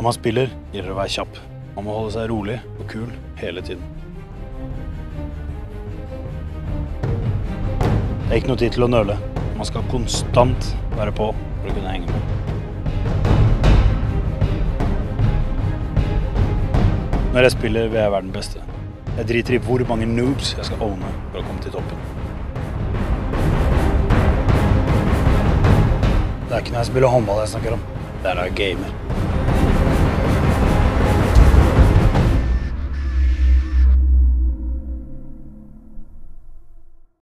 Når man spiller, gjelder det å være kjapp. Man må holde seg rolig og kul hele tiden. Det er ikke noe tid til å nøle. Man skal konstant være på for å kunne henge med. Når jeg spiller, vil jeg være den beste. Jeg driter i hvor mange noobs jeg skal owne for å komme til toppen. Det er ikke når jeg spiller håndball jeg snakker om. Det er når jeg gamer.